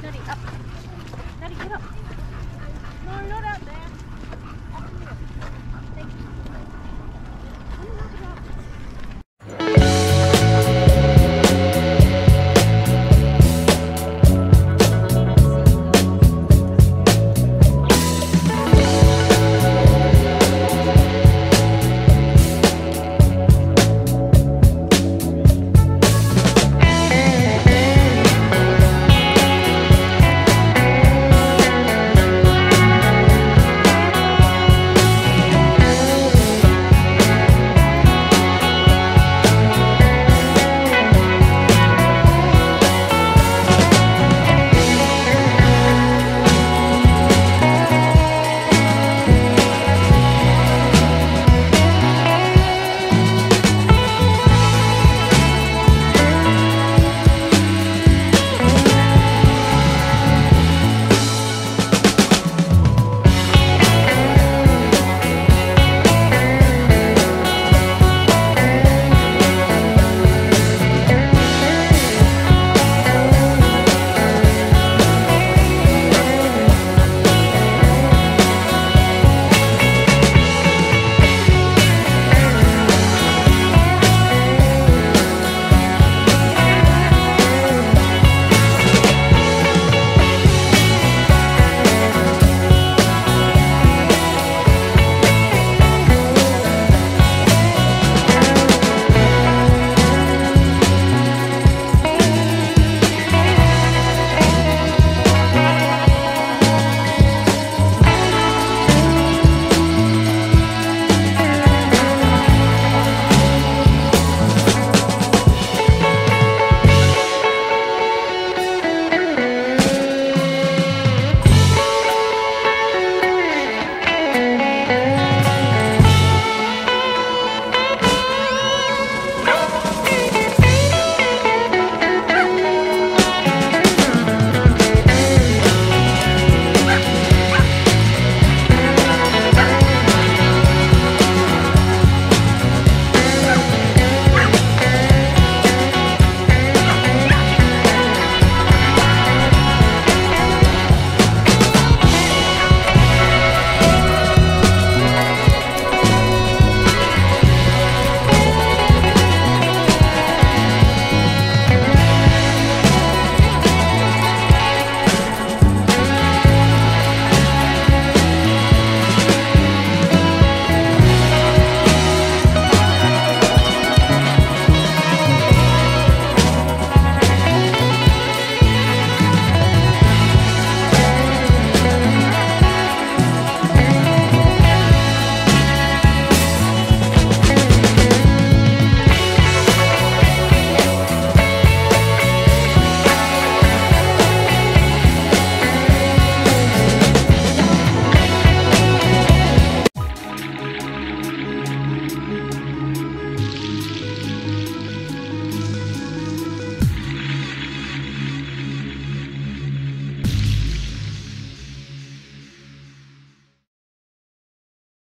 Daddy, up. Daddy, get up. No, not